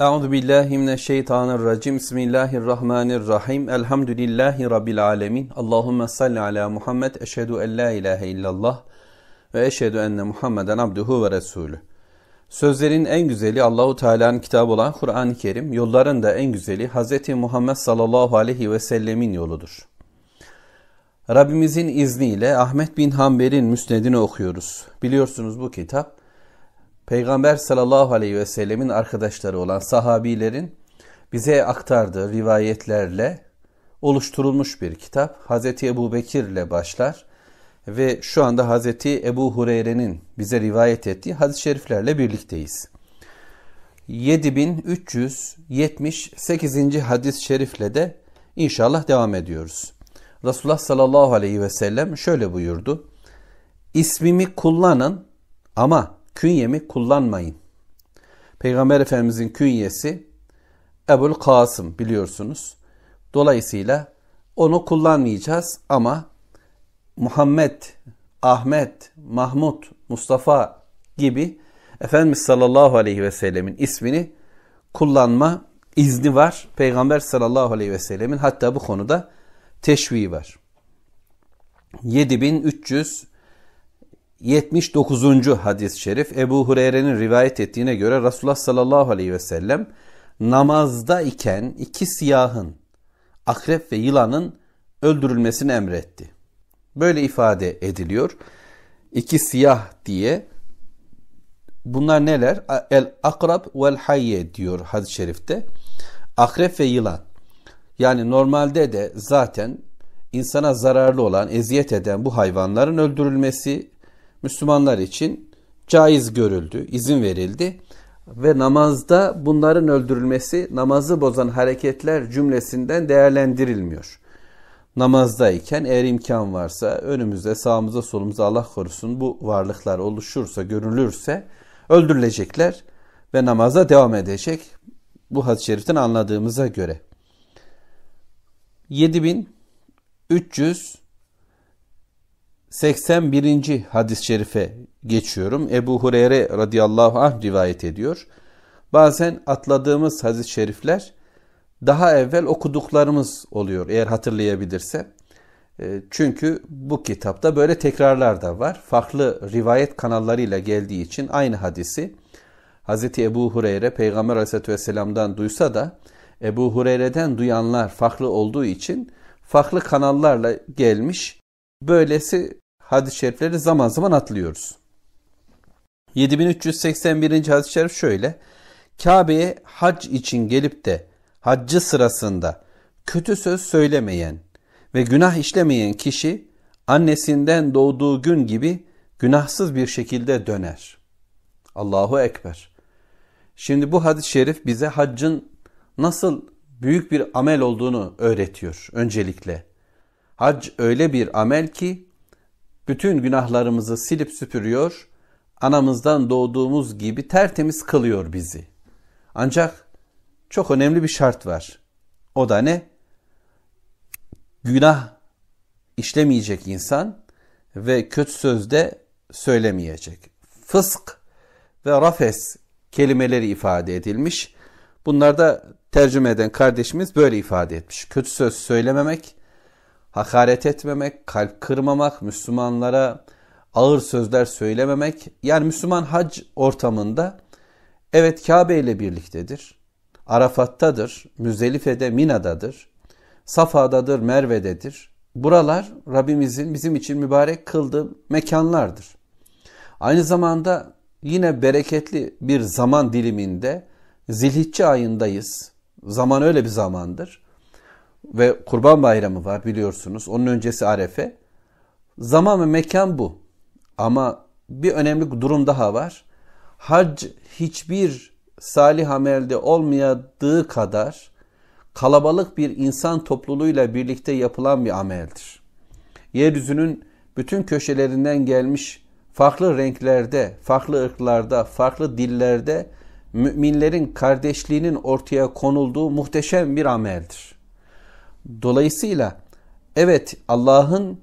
Euzu billahi mineşşeytanirracim. Bismillahirrahmanirrahim. Elhamdülillahi rabbil alamin. Allahumme salli ala Muhammed. Eşhedü en la ilahe illallah ve eşhedü enne Muhammeden abduhu ve resulü. Sözlerin en güzeli Allahu Teala'nın kitabı olan Kur'an-ı Kerim, yolların da en güzeli Hz. Muhammed sallallahu aleyhi ve sellemin yoludur. Rabbimizin izniyle Ahmet bin Hanbel'in müsnedini okuyoruz. Biliyorsunuz bu kitap Peygamber sallallahu aleyhi ve sellemin arkadaşları olan sahabilerin bize aktardığı rivayetlerle oluşturulmuş bir kitap. Hazreti Ebu Bekir ile başlar ve şu anda Hazreti Ebu Hureyre'nin bize rivayet ettiği hadis-i şeriflerle birlikteyiz. 7378. hadis-i şerifle de inşallah devam ediyoruz. Resulullah sallallahu aleyhi ve sellem şöyle buyurdu. İsmimi kullanın ama künyemi kullanmayın. Peygamber Efendimizin künyesi Ebul Kasım biliyorsunuz. Dolayısıyla onu kullanmayacağız ama Muhammed, Ahmet, Mahmud, Mustafa gibi Efendimiz sallallahu aleyhi ve sellemin ismini kullanma izni var. Peygamber sallallahu aleyhi ve sellemin hatta bu konuda teşviği var. 7300 79. hadis-i şerif Ebu Hureyre'nin rivayet ettiğine göre Resulullah sallallahu aleyhi ve sellem namazda iken iki siyahın akrep ve yılanın öldürülmesini emretti. Böyle ifade ediliyor. İki siyah diye bunlar neler? El akrab vel hayye diyor hadis-i şerifte. Akrep ve yılan. Yani normalde de zaten insana zararlı olan, eziyet eden bu hayvanların öldürülmesi Müslümanlar için caiz görüldü, izin verildi ve namazda bunların öldürülmesi namazı bozan hareketler cümlesinden değerlendirilmiyor. Namazdayken eğer imkan varsa önümüzde sağımıza solumuza Allah korusun bu varlıklar oluşursa görülürse öldürülecekler ve namaza devam edecek bu hadis-i şeriften anladığımıza göre. 7300 81. hadis-i şerife geçiyorum. Ebu Hureyre radıyallahu anh rivayet ediyor. Bazen atladığımız hadis-i şerifler daha evvel okuduklarımız oluyor eğer hatırlayabilirse. E, çünkü bu kitapta böyle tekrarlar da var. Farklı rivayet kanallarıyla geldiği için aynı hadisi Hz. Ebu Hureyre Peygamber Aleyhisselatü Vesselam'dan duysa da Ebu Hureyre'den duyanlar farklı olduğu için farklı kanallarla gelmiş. Böylesi hadis-i şerifleri zaman zaman atlıyoruz. 7381. hadis-i şerif şöyle. Kabe'ye hac için gelip de haccı sırasında kötü söz söylemeyen ve günah işlemeyen kişi annesinden doğduğu gün gibi günahsız bir şekilde döner. Allahu Ekber. Şimdi bu hadis-i şerif bize haccın nasıl büyük bir amel olduğunu öğretiyor öncelikle. Hac öyle bir amel ki bütün günahlarımızı silip süpürüyor, anamızdan doğduğumuz gibi tertemiz kılıyor bizi. Ancak çok önemli bir şart var. O da ne? Günah işlemeyecek insan ve kötü sözde söylemeyecek. Fısk ve rafes kelimeleri ifade edilmiş. Bunlarda tercüme eden kardeşimiz böyle ifade etmiş. Kötü söz söylememek, hakaret etmemek, kalp kırmamak, Müslümanlara ağır sözler söylememek. Yani Müslüman hac ortamında evet Kabe ile birliktedir. Arafat'tadır, Müzelife'de, Mina'dadır, Safa'dadır, Merve'dedir. Buralar Rabbimizin bizim için mübarek kıldığı mekanlardır. Aynı zamanda yine bereketli bir zaman diliminde Zilhicce ayındayız. Zaman öyle bir zamandır ve Kurban Bayramı var biliyorsunuz. Onun öncesi Arefe. Zaman ve mekan bu. Ama bir önemli durum daha var. Hac hiçbir salih amelde olmadığı kadar kalabalık bir insan topluluğuyla birlikte yapılan bir ameldir. Yeryüzünün bütün köşelerinden gelmiş farklı renklerde, farklı ırklarda, farklı dillerde müminlerin kardeşliğinin ortaya konulduğu muhteşem bir ameldir. Dolayısıyla evet Allah'ın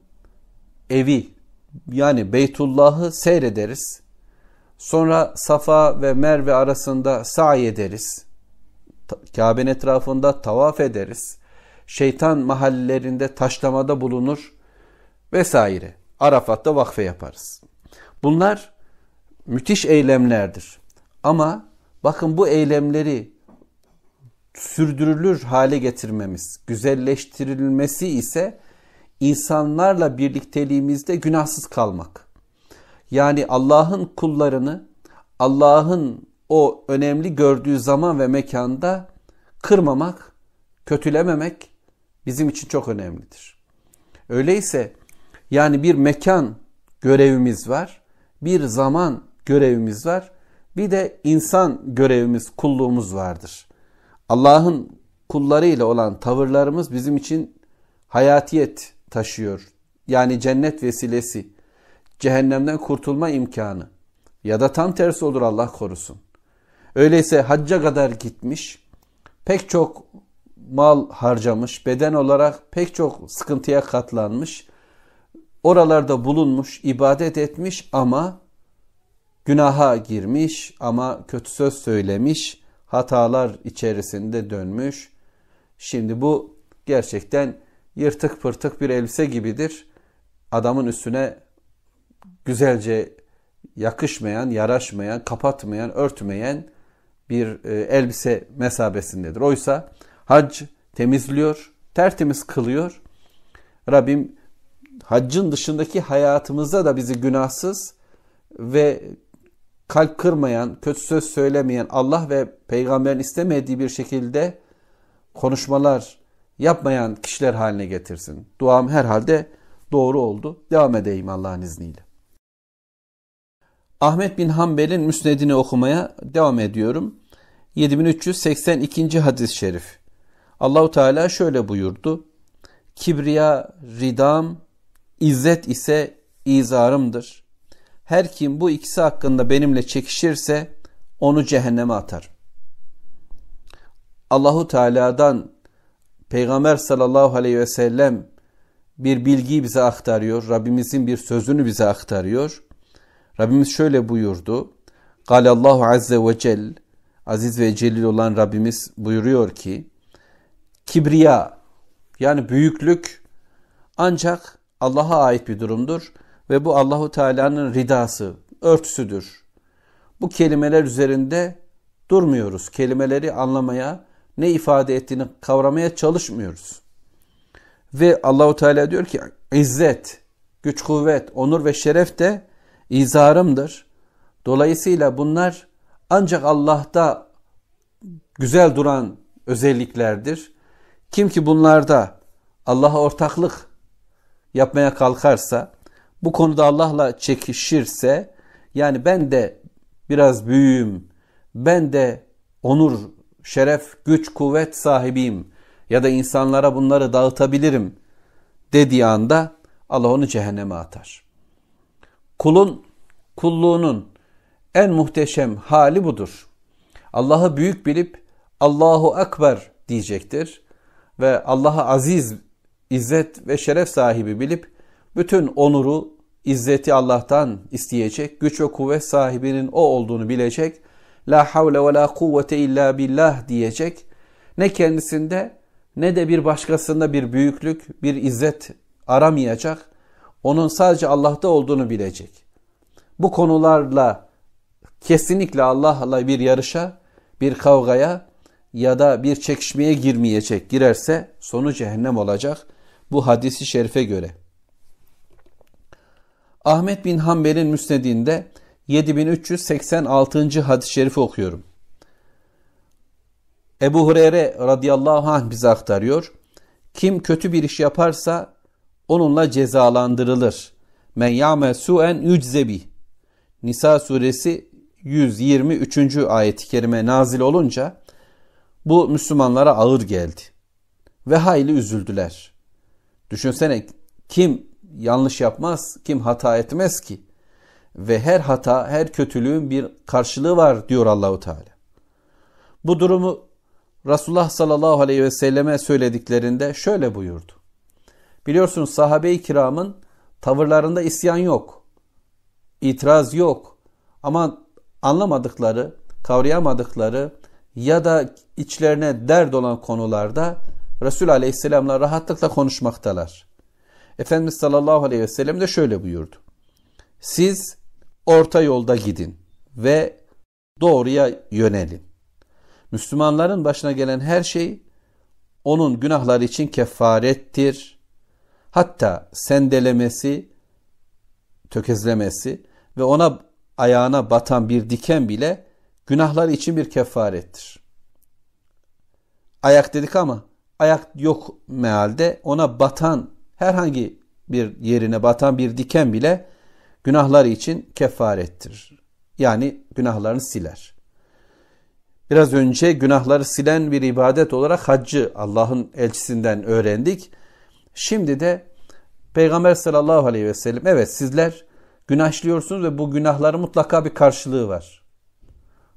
evi yani Beytullah'ı seyrederiz. Sonra Safa ve Merve arasında sa'i ederiz. Kabe'nin etrafında tavaf ederiz. Şeytan mahallelerinde taşlamada bulunur vesaire. Arafat'ta vakfe yaparız. Bunlar müthiş eylemlerdir. Ama bakın bu eylemleri sürdürülür hale getirmemiz, güzelleştirilmesi ise insanlarla birlikteliğimizde günahsız kalmak. Yani Allah'ın kullarını Allah'ın o önemli gördüğü zaman ve mekanda kırmamak, kötülememek bizim için çok önemlidir. Öyleyse yani bir mekan görevimiz var, bir zaman görevimiz var, bir de insan görevimiz, kulluğumuz vardır. Allah'ın kullarıyla olan tavırlarımız bizim için hayatiyet taşıyor. Yani cennet vesilesi, cehennemden kurtulma imkanı ya da tam tersi olur Allah korusun. Öyleyse hacca kadar gitmiş, pek çok mal harcamış, beden olarak pek çok sıkıntıya katlanmış, oralarda bulunmuş, ibadet etmiş ama günaha girmiş ama kötü söz söylemiş, hatalar içerisinde dönmüş. Şimdi bu gerçekten yırtık pırtık bir elbise gibidir. Adamın üstüne güzelce yakışmayan, yaraşmayan, kapatmayan, örtmeyen bir e, elbise mesabesindedir. Oysa hac temizliyor, tertemiz kılıyor. Rabbim haccın dışındaki hayatımızda da bizi günahsız ve kalp kırmayan, kötü söz söylemeyen, Allah ve peygamberin istemediği bir şekilde konuşmalar yapmayan kişiler haline getirsin. Duam herhalde doğru oldu. Devam edeyim Allah'ın izniyle. Ahmet bin Hanbel'in müsnedini okumaya devam ediyorum. 7382. hadis-i şerif. Allahu Teala şöyle buyurdu. Kibriya ridam, izzet ise izarımdır. Her kim bu ikisi hakkında benimle çekişirse onu cehenneme atar. Allahu Teala'dan Peygamber sallallahu aleyhi ve sellem bir bilgiyi bize aktarıyor. Rabbimizin bir sözünü bize aktarıyor. Rabbimiz şöyle buyurdu. Allahu azze ve cel aziz ve celil olan Rabbimiz buyuruyor ki kibriya yani büyüklük ancak Allah'a ait bir durumdur ve bu Allahu Teala'nın ridası, örtüsüdür. Bu kelimeler üzerinde durmuyoruz. Kelimeleri anlamaya, ne ifade ettiğini kavramaya çalışmıyoruz. Ve Allahu Teala diyor ki izzet, güç kuvvet, onur ve şeref de izarımdır. Dolayısıyla bunlar ancak Allah'ta güzel duran özelliklerdir. Kim ki bunlarda Allah'a ortaklık yapmaya kalkarsa, bu konuda Allah'la çekişirse, yani ben de biraz büyüğüm, ben de onur, şeref, güç, kuvvet sahibiyim ya da insanlara bunları dağıtabilirim dediği anda Allah onu cehenneme atar. Kulun kulluğunun en muhteşem hali budur. Allah'ı büyük bilip Allahu Ekber diyecektir ve Allah'ı aziz, izzet ve şeref sahibi bilip bütün onuru, izzeti Allah'tan isteyecek, güç ve kuvvet sahibinin o olduğunu bilecek, la havle ve la kuvvete illa billah diyecek, ne kendisinde ne de bir başkasında bir büyüklük, bir izzet aramayacak, onun sadece Allah'ta olduğunu bilecek. Bu konularla kesinlikle Allah'la bir yarışa, bir kavgaya ya da bir çekişmeye girmeyecek. Girerse sonu cehennem olacak. Bu hadisi şerife göre. Ahmet bin Hanbel'in müsnedinde 7386. hadis-i şerifi okuyorum. Ebu Hureyre radıyallahu anh bize aktarıyor. Kim kötü bir iş yaparsa onunla cezalandırılır. Men ya'mel su'en yüczebi. Nisa suresi 123. ayet-i kerime nazil olunca bu Müslümanlara ağır geldi. Ve hayli üzüldüler. Düşünsene kim yanlış yapmaz, kim hata etmez ki? Ve her hata, her kötülüğün bir karşılığı var diyor Allahu Teala. Bu durumu Resulullah sallallahu aleyhi ve selleme söylediklerinde şöyle buyurdu. Biliyorsunuz sahabe-i kiramın tavırlarında isyan yok. itiraz yok. Ama anlamadıkları, kavrayamadıkları ya da içlerine dert olan konularda Resul Aleyhisselam'la rahatlıkla konuşmaktalar. Efendimiz sallallahu aleyhi ve sellem de şöyle buyurdu. Siz orta yolda gidin ve doğruya yönelin. Müslümanların başına gelen her şey onun günahları için kefarettir. Hatta sendelemesi, tökezlemesi ve ona ayağına batan bir diken bile günahlar için bir kefarettir. Ayak dedik ama ayak yok mealde ona batan herhangi bir yerine batan bir diken bile günahlar için kefarettir. Yani günahlarını siler. Biraz önce günahları silen bir ibadet olarak haccı Allah'ın elçisinden öğrendik. Şimdi de Peygamber sallallahu aleyhi ve sellem evet sizler günah işliyorsunuz ve bu günahların mutlaka bir karşılığı var.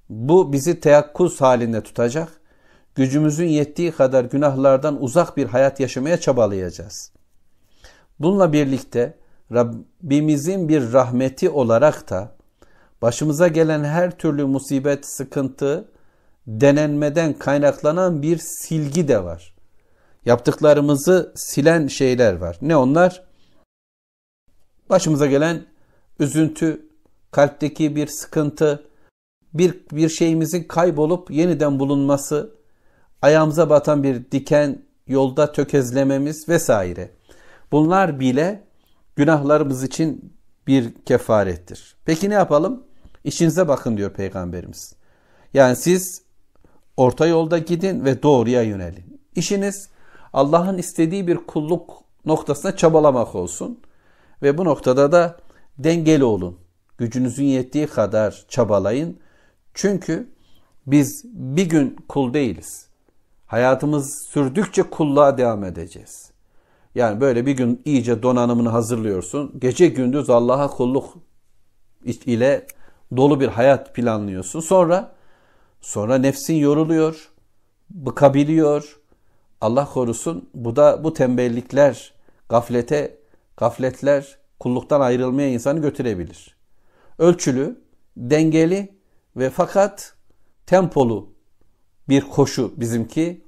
Bu bizi teyakkuz halinde tutacak. Gücümüzün yettiği kadar günahlardan uzak bir hayat yaşamaya çabalayacağız. Bununla birlikte Rabbimizin bir rahmeti olarak da başımıza gelen her türlü musibet, sıkıntı, denenmeden kaynaklanan bir silgi de var. Yaptıklarımızı silen şeyler var. Ne onlar? Başımıza gelen üzüntü, kalpteki bir sıkıntı, bir, bir şeyimizin kaybolup yeniden bulunması, ayağımıza batan bir diken, yolda tökezlememiz vesaire. Bunlar bile günahlarımız için bir kefarettir. Peki ne yapalım? İşinize bakın diyor Peygamberimiz. Yani siz orta yolda gidin ve doğruya yönelin. İşiniz Allah'ın istediği bir kulluk noktasına çabalamak olsun. Ve bu noktada da dengeli olun. Gücünüzün yettiği kadar çabalayın. Çünkü biz bir gün kul değiliz. Hayatımız sürdükçe kulluğa devam edeceğiz. Yani böyle bir gün iyice donanımını hazırlıyorsun. Gece gündüz Allah'a kulluk ile dolu bir hayat planlıyorsun. Sonra sonra nefsin yoruluyor, bıkabiliyor. Allah korusun. Bu da bu tembellikler, gaflete, gafletler kulluktan ayrılmaya insanı götürebilir. Ölçülü, dengeli ve fakat tempolu bir koşu bizimki.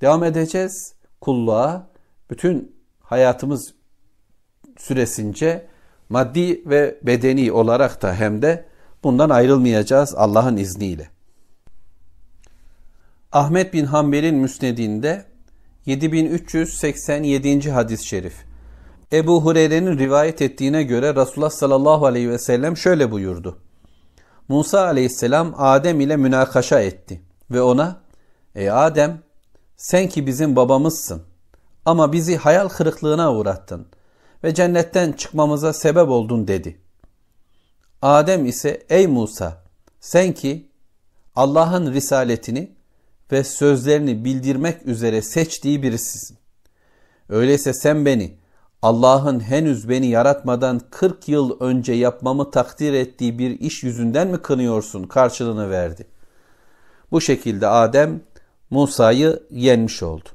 Devam edeceğiz kulluğa. Bütün hayatımız süresince maddi ve bedeni olarak da hem de bundan ayrılmayacağız Allah'ın izniyle. Ahmet bin Hanbel'in müsnedinde 7387. hadis-i şerif. Ebu Hureyre'nin rivayet ettiğine göre Resulullah sallallahu aleyhi ve sellem şöyle buyurdu. Musa aleyhisselam Adem ile münakaşa etti ve ona Ey Adem sen ki bizim babamızsın ama bizi hayal kırıklığına uğrattın ve cennetten çıkmamıza sebep oldun dedi. Adem ise ey Musa sen ki Allah'ın risaletini ve sözlerini bildirmek üzere seçtiği birisisin. Öyleyse sen beni Allah'ın henüz beni yaratmadan 40 yıl önce yapmamı takdir ettiği bir iş yüzünden mi kınıyorsun karşılığını verdi. Bu şekilde Adem Musa'yı yenmiş oldu.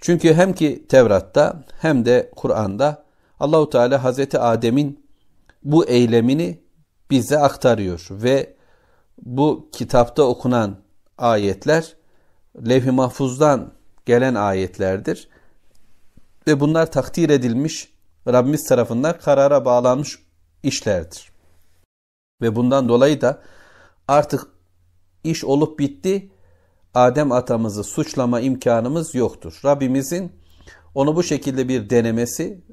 Çünkü hem ki Tevrat'ta hem de Kur'an'da Allahu Teala Hazreti Adem'in bu eylemini bize aktarıyor ve bu kitapta okunan ayetler levh-i mahfuzdan gelen ayetlerdir. Ve bunlar takdir edilmiş Rabbimiz tarafından karara bağlanmış işlerdir. Ve bundan dolayı da artık iş olup bitti Adem atamızı suçlama imkanımız yoktur. Rabbimizin onu bu şekilde bir denemesi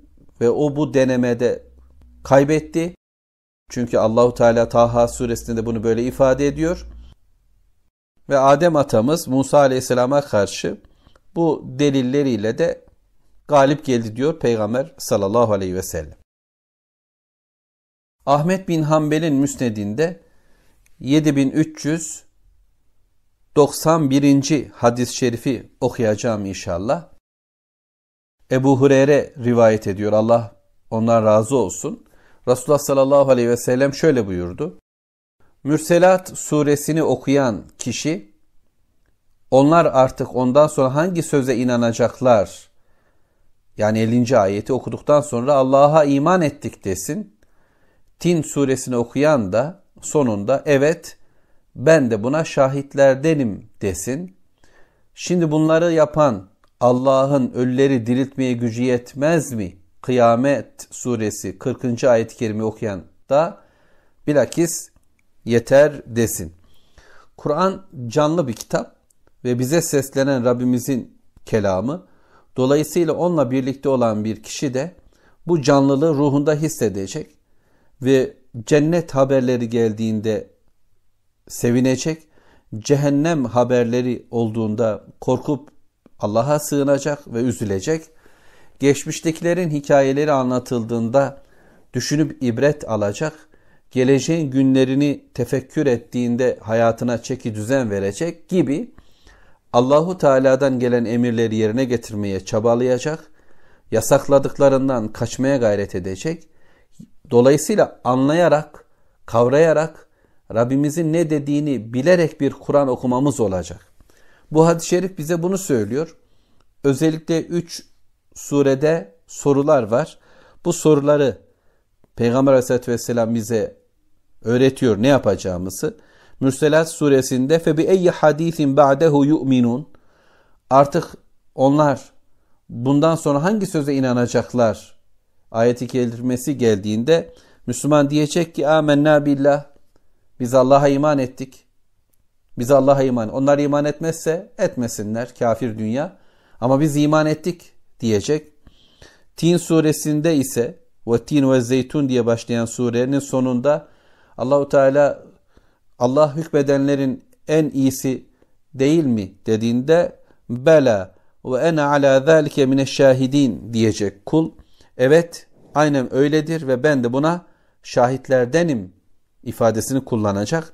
ve o bu denemede kaybetti. Çünkü Allahu Teala Taha suresinde bunu böyle ifade ediyor. Ve Adem atamız Musa Aleyhisselam'a karşı bu delilleriyle de galip geldi diyor Peygamber sallallahu aleyhi ve sellem. Ahmet bin Hanbel'in müsnedinde 7300 91. hadis-i şerifi okuyacağım inşallah. Ebu Hureyre rivayet ediyor. Allah ondan razı olsun. Resulullah sallallahu aleyhi ve sellem şöyle buyurdu. Mürselat suresini okuyan kişi onlar artık ondan sonra hangi söze inanacaklar? Yani 50. ayeti okuduktan sonra Allah'a iman ettik desin. Tin suresini okuyan da sonunda evet ben de buna şahitlerdenim desin. Şimdi bunları yapan Allah'ın ölüleri diriltmeye gücü yetmez mi? Kıyamet suresi 40. ayet-i kerime okuyan da bilakis yeter desin. Kur'an canlı bir kitap ve bize seslenen Rabbimizin kelamı. Dolayısıyla onunla birlikte olan bir kişi de bu canlılığı ruhunda hissedecek ve cennet haberleri geldiğinde sevinecek, cehennem haberleri olduğunda korkup Allah'a sığınacak ve üzülecek. Geçmiştekilerin hikayeleri anlatıldığında düşünüp ibret alacak. Geleceğin günlerini tefekkür ettiğinde hayatına çeki düzen verecek gibi Allahu Teala'dan gelen emirleri yerine getirmeye çabalayacak. Yasakladıklarından kaçmaya gayret edecek. Dolayısıyla anlayarak, kavrayarak Rabbimizin ne dediğini bilerek bir Kur'an okumamız olacak. Bu hadis-i şerif bize bunu söylüyor. Özellikle 3 surede sorular var. Bu soruları Peygamber Aleyhisselatü Vesselam bize öğretiyor ne yapacağımızı. Mürselat suresinde fe bi eyyi hadisin ba'dehu yu'minun artık onlar bundan sonra hangi söze inanacaklar ayeti kelimesi geldiğinde Müslüman diyecek ki amenna billah biz Allah'a iman ettik. Biz Allah'a iman. Onlar iman etmezse etmesinler kafir dünya. Ama biz iman ettik diyecek. Tin suresinde ise ve tin ve zeytun diye başlayan surenin sonunda Allahu Teala Allah hükmedenlerin en iyisi değil mi dediğinde bela ve ene ala zalike mineşşahidin diyecek kul. Evet aynen öyledir ve ben de buna şahitlerdenim ifadesini kullanacak.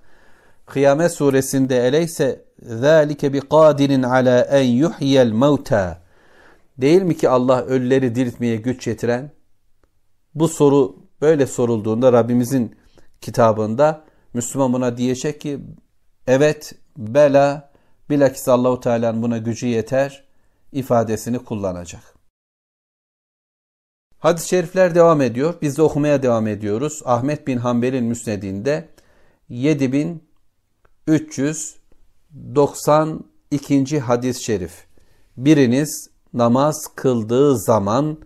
Kıyamet suresinde eleyse zalike bi kadirin ala en yuhyel mevta değil mi ki Allah ölüleri diriltmeye güç yetiren? Bu soru böyle sorulduğunda Rabbimizin kitabında Müslüman buna diyecek ki evet bela bilakis Allahu Teala'nın buna gücü yeter ifadesini kullanacak. Hadis-i şerifler devam ediyor. Biz de okumaya devam ediyoruz. Ahmet bin Hanbel'in müsnedinde 7392. hadis-i şerif. Biriniz namaz kıldığı zaman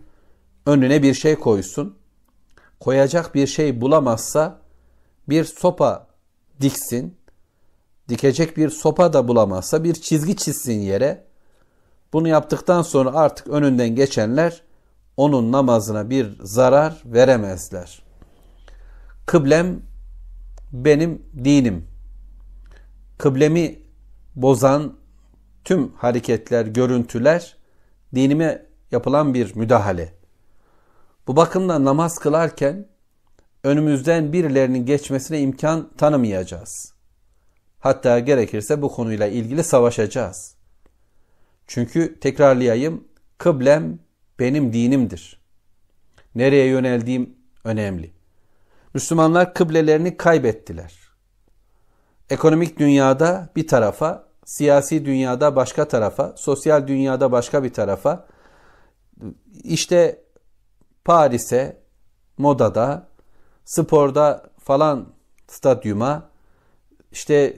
önüne bir şey koysun. Koyacak bir şey bulamazsa bir sopa diksin. Dikecek bir sopa da bulamazsa bir çizgi çizsin yere. Bunu yaptıktan sonra artık önünden geçenler onun namazına bir zarar veremezler. Kıblem benim dinim. Kıblemi bozan tüm hareketler, görüntüler dinime yapılan bir müdahale. Bu bakımdan namaz kılarken önümüzden birilerinin geçmesine imkan tanımayacağız. Hatta gerekirse bu konuyla ilgili savaşacağız. Çünkü tekrarlayayım, kıblem benim dinimdir. Nereye yöneldiğim önemli. Müslümanlar kıblelerini kaybettiler. Ekonomik dünyada bir tarafa, siyasi dünyada başka tarafa, sosyal dünyada başka bir tarafa, işte Paris'e, modada, sporda falan stadyuma, işte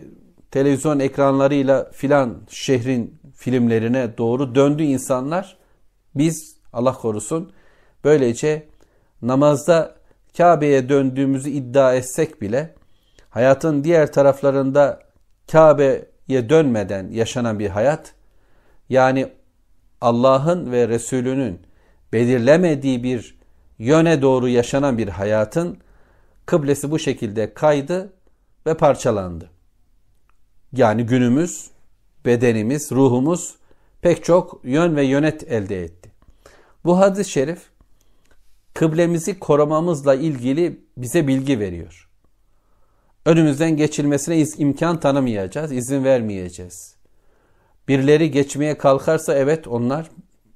televizyon ekranlarıyla filan şehrin filmlerine doğru döndü insanlar. Biz Allah korusun böylece namazda Kabe'ye döndüğümüzü iddia etsek bile hayatın diğer taraflarında Kabe'ye dönmeden yaşanan bir hayat yani Allah'ın ve Resulünün belirlemediği bir yöne doğru yaşanan bir hayatın kıblesi bu şekilde kaydı ve parçalandı. Yani günümüz, bedenimiz, ruhumuz pek çok yön ve yönet elde etti. Bu hadis-i şerif kıblemizi korumamızla ilgili bize bilgi veriyor. Önümüzden geçilmesine imkan tanımayacağız, izin vermeyeceğiz. Birileri geçmeye kalkarsa evet onlar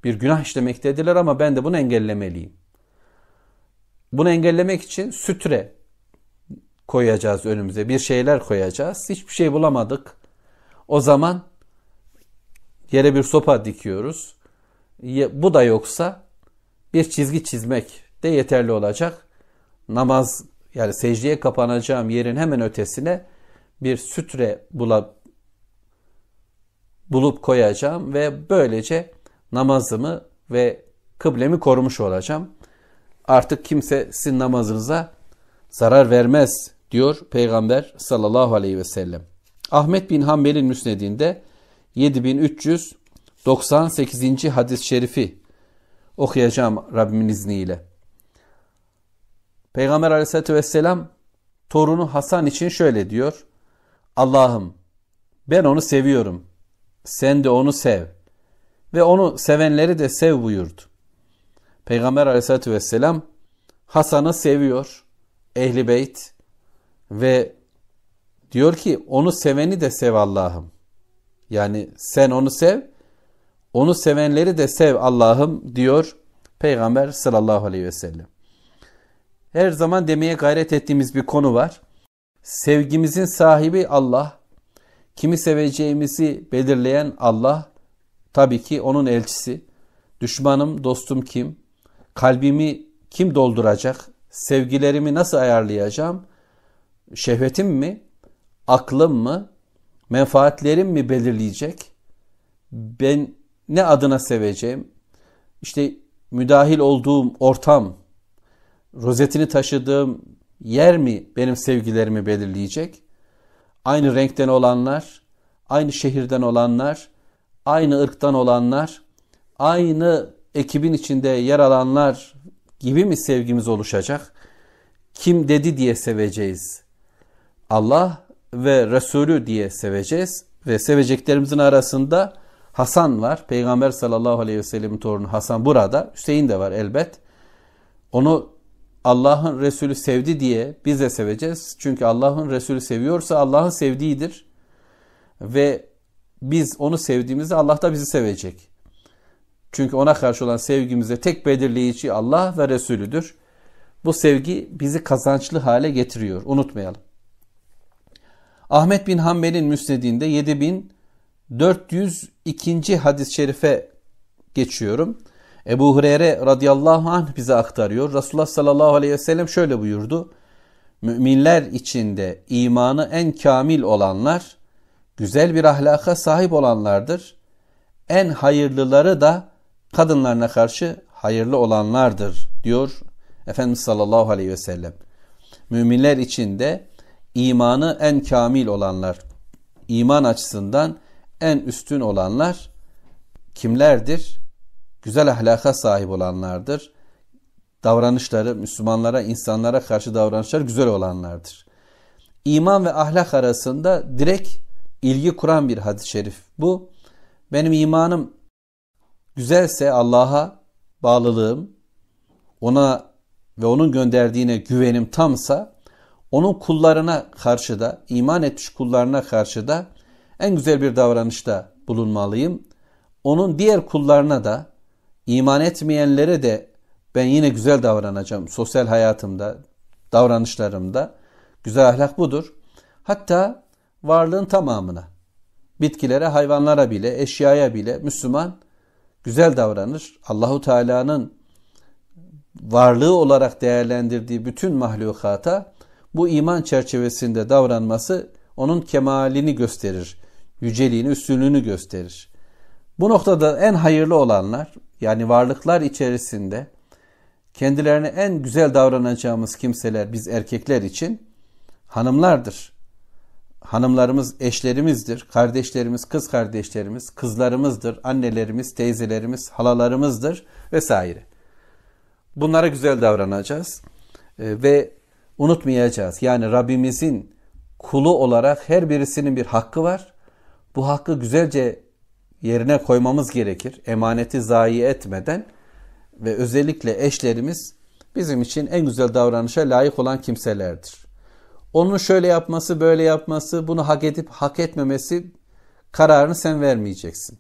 bir günah işlemektedirler ama ben de bunu engellemeliyim. Bunu engellemek için sütre koyacağız önümüze. Bir şeyler koyacağız. Hiçbir şey bulamadık. O zaman yere bir sopa dikiyoruz. Bu da yoksa bir çizgi çizmek de yeterli olacak. Namaz yani secdeye kapanacağım yerin hemen ötesine bir sütre bulup, bulup koyacağım ve böylece namazımı ve kıblemi korumuş olacağım. Artık kimse sizin namazınıza zarar vermez diyor Peygamber sallallahu aleyhi ve sellem. Ahmet bin Hanbel'in müsnedinde 7398. hadis-i şerifi okuyacağım Rabbimin izniyle. Peygamber aleyhissalatü vesselam torunu Hasan için şöyle diyor. Allah'ım ben onu seviyorum. Sen de onu sev. Ve onu sevenleri de sev buyurdu. Peygamber aleyhissalatü vesselam Hasan'ı seviyor. Ehli beyt ve diyor ki onu seveni de sev Allah'ım. Yani sen onu sev, onu sevenleri de sev Allah'ım diyor Peygamber sallallahu aleyhi ve sellem. Her zaman demeye gayret ettiğimiz bir konu var. Sevgimizin sahibi Allah, kimi seveceğimizi belirleyen Allah, tabii ki onun elçisi. Düşmanım, dostum kim? Kalbimi kim dolduracak? Sevgilerimi nasıl ayarlayacağım? Şehvetim mi? Aklım mı? Menfaatlerim mi belirleyecek? Ben ne adına seveceğim? İşte müdahil olduğum ortam, rozetini taşıdığım yer mi benim sevgilerimi belirleyecek? Aynı renkten olanlar, aynı şehirden olanlar, aynı ırktan olanlar, aynı ekibin içinde yer alanlar gibi mi sevgimiz oluşacak? Kim dedi diye seveceğiz. Allah ve Resulü diye seveceğiz ve seveceklerimizin arasında Hasan var. Peygamber sallallahu aleyhi ve sellemin torunu Hasan burada. Hüseyin de var elbet. Onu Allah'ın Resulü sevdi diye biz de seveceğiz. Çünkü Allah'ın Resulü seviyorsa Allah'ın sevdiğidir. Ve biz onu sevdiğimizde Allah da bizi sevecek. Çünkü ona karşı olan sevgimizde tek belirleyici Allah ve Resulüdür. Bu sevgi bizi kazançlı hale getiriyor. Unutmayalım. Ahmet bin Hanbel'in müsnedinde 7402. hadis-i şerife geçiyorum. Ebu Hureyre radıyallahu anh bize aktarıyor. Resulullah sallallahu aleyhi ve sellem şöyle buyurdu. Müminler içinde imanı en kamil olanlar, güzel bir ahlaka sahip olanlardır. En hayırlıları da kadınlarına karşı hayırlı olanlardır diyor Efendimiz sallallahu aleyhi ve sellem. Müminler içinde imanı en kamil olanlar, iman açısından en üstün olanlar kimlerdir? Güzel ahlaka sahip olanlardır. Davranışları Müslümanlara, insanlara karşı davranışlar güzel olanlardır. İman ve ahlak arasında direkt ilgi kuran bir hadis-i şerif. Bu benim imanım güzelse Allah'a bağlılığım, ona ve onun gönderdiğine güvenim tamsa onun kullarına karşı da, iman etmiş kullarına karşı da en güzel bir davranışta bulunmalıyım. Onun diğer kullarına da, iman etmeyenlere de ben yine güzel davranacağım sosyal hayatımda, davranışlarımda. Güzel ahlak budur. Hatta varlığın tamamına, bitkilere, hayvanlara bile, eşyaya bile Müslüman güzel davranır. Allahu Teala'nın varlığı olarak değerlendirdiği bütün mahlukata bu iman çerçevesinde davranması onun kemalini gösterir. Yüceliğini, üstünlüğünü gösterir. Bu noktada en hayırlı olanlar yani varlıklar içerisinde kendilerine en güzel davranacağımız kimseler biz erkekler için hanımlardır. Hanımlarımız eşlerimizdir, kardeşlerimiz, kız kardeşlerimiz, kızlarımızdır, annelerimiz, teyzelerimiz, halalarımızdır vesaire. Bunlara güzel davranacağız ee, ve unutmayacağız. Yani Rabbimizin kulu olarak her birisinin bir hakkı var. Bu hakkı güzelce yerine koymamız gerekir. Emaneti zayi etmeden ve özellikle eşlerimiz bizim için en güzel davranışa layık olan kimselerdir. Onun şöyle yapması, böyle yapması, bunu hak edip hak etmemesi kararını sen vermeyeceksin.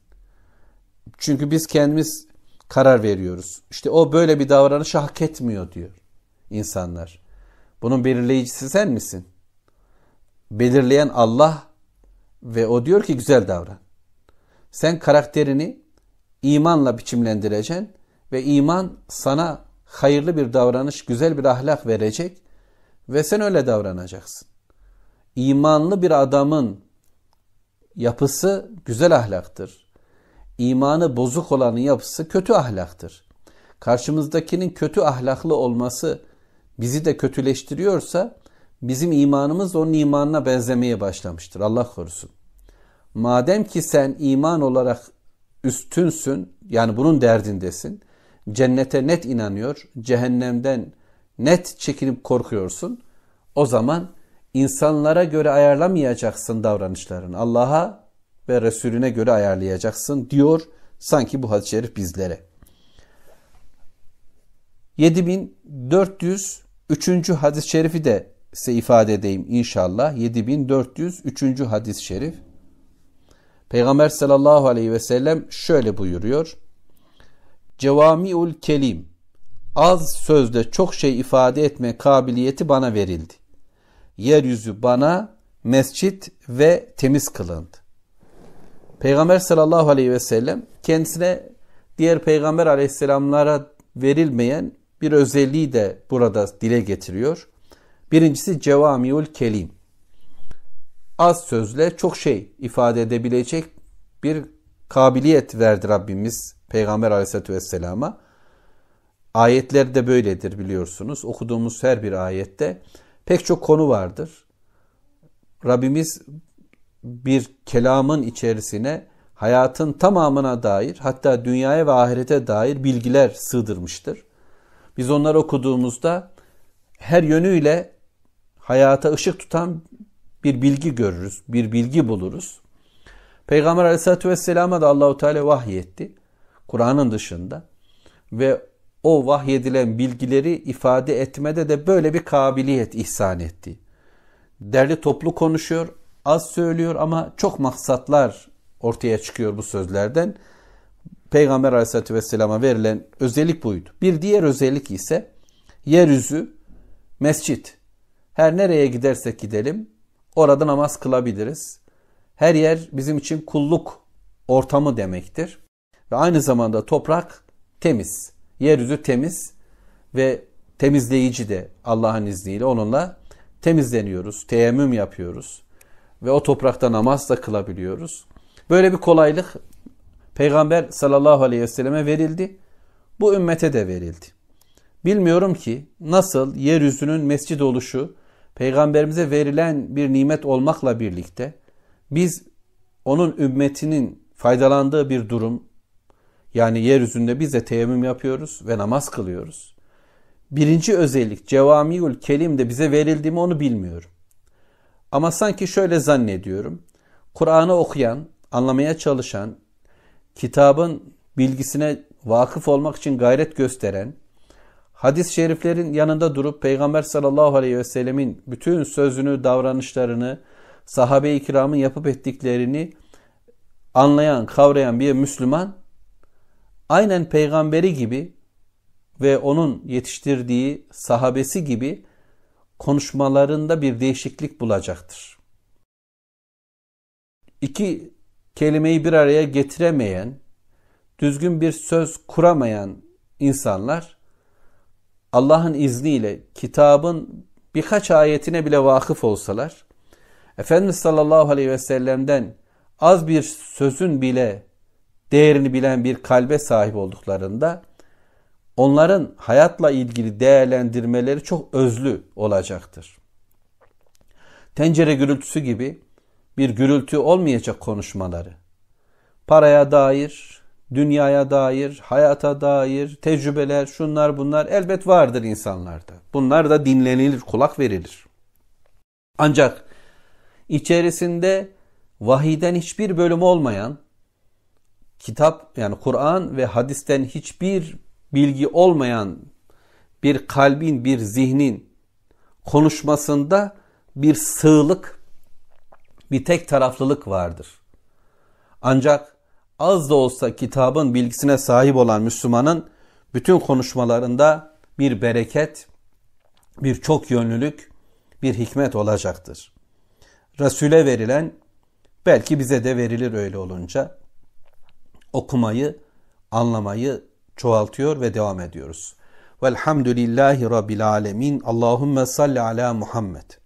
Çünkü biz kendimiz karar veriyoruz. İşte o böyle bir davranışı hak etmiyor diyor insanlar. Bunun belirleyicisi sen misin? Belirleyen Allah ve o diyor ki güzel davran. Sen karakterini imanla biçimlendireceksin ve iman sana hayırlı bir davranış, güzel bir ahlak verecek ve sen öyle davranacaksın. imanlı bir adamın yapısı güzel ahlaktır. İmanı bozuk olanın yapısı kötü ahlaktır. Karşımızdakinin kötü ahlaklı olması bizi de kötüleştiriyorsa bizim imanımız onun imanına benzemeye başlamıştır. Allah korusun. Madem ki sen iman olarak üstünsün, yani bunun derdindesin, cennete net inanıyor, cehennemden net çekinip korkuyorsun, o zaman insanlara göre ayarlamayacaksın davranışlarını. Allah'a ve Resulüne göre ayarlayacaksın diyor sanki bu hadis-i şerif bizlere. 7403. hadis-i şerifi de size ifade edeyim inşallah. 7403. hadis-i şerif. Peygamber sallallahu aleyhi ve sellem şöyle buyuruyor. Cevamiul kelim az sözde çok şey ifade etme kabiliyeti bana verildi. Yeryüzü bana mescit ve temiz kılındı. Peygamber sallallahu aleyhi ve sellem kendisine diğer peygamber aleyhisselamlara verilmeyen bir özelliği de burada dile getiriyor. Birincisi cevamiul kelim. Az sözle çok şey ifade edebilecek bir kabiliyet verdi Rabbimiz Peygamber aleyhissalatü vesselama. Ayetler de böyledir biliyorsunuz. Okuduğumuz her bir ayette pek çok konu vardır. Rabbimiz bir kelamın içerisine hayatın tamamına dair hatta dünyaya ve ahirete dair bilgiler sığdırmıştır. Biz onları okuduğumuzda her yönüyle hayata ışık tutan bir bilgi görürüz, bir bilgi buluruz. Peygamber Aleyhisselatü Vesselam'a da Allahu Teala vahyetti. Kur'an'ın dışında ve o vahyedilen bilgileri ifade etmede de böyle bir kabiliyet ihsan etti. Derli toplu konuşuyor, az söylüyor ama çok maksatlar ortaya çıkıyor bu sözlerden. Peygamber Aleyhisselatü Vesselam'a verilen özellik buydu. Bir diğer özellik ise yeryüzü mescit. Her nereye gidersek gidelim orada namaz kılabiliriz. Her yer bizim için kulluk ortamı demektir. Ve aynı zamanda toprak temiz. Yeryüzü temiz ve temizleyici de Allah'ın izniyle onunla temizleniyoruz, teyemmüm yapıyoruz ve o toprakta namaz da kılabiliyoruz. Böyle bir kolaylık Peygamber sallallahu aleyhi ve selleme verildi. Bu ümmete de verildi. Bilmiyorum ki nasıl yeryüzünün mescid oluşu peygamberimize verilen bir nimet olmakla birlikte biz onun ümmetinin faydalandığı bir durum yani yeryüzünde biz de teyemmüm yapıyoruz ve namaz kılıyoruz. Birinci özellik cevamiül kelim de bize verildi mi onu bilmiyorum. Ama sanki şöyle zannediyorum. Kur'an'ı okuyan, anlamaya çalışan, kitabın bilgisine vakıf olmak için gayret gösteren, hadis-i şeriflerin yanında durup Peygamber sallallahu aleyhi ve sellemin bütün sözünü, davranışlarını, sahabe-i kiramın yapıp ettiklerini anlayan, kavrayan bir Müslüman aynen peygamberi gibi ve onun yetiştirdiği sahabesi gibi konuşmalarında bir değişiklik bulacaktır. İki kelimeyi bir araya getiremeyen, düzgün bir söz kuramayan insanlar Allah'ın izniyle kitabın birkaç ayetine bile vakıf olsalar, Efendimiz sallallahu aleyhi ve sellem'den az bir sözün bile değerini bilen bir kalbe sahip olduklarında onların hayatla ilgili değerlendirmeleri çok özlü olacaktır. Tencere gürültüsü gibi bir gürültü olmayacak konuşmaları. Paraya dair, dünyaya dair, hayata dair tecrübeler, şunlar bunlar elbet vardır insanlarda. Bunlar da dinlenilir, kulak verilir. Ancak içerisinde vahiden hiçbir bölüm olmayan kitap yani Kur'an ve hadisten hiçbir bilgi olmayan bir kalbin, bir zihnin konuşmasında bir sığlık, bir tek taraflılık vardır. Ancak az da olsa kitabın bilgisine sahip olan Müslümanın bütün konuşmalarında bir bereket, bir çok yönlülük, bir hikmet olacaktır. Resul'e verilen belki bize de verilir öyle olunca okumayı, anlamayı çoğaltıyor ve devam ediyoruz. Velhamdülillahi Rabbil Alemin. Allahümme salli ala Muhammed.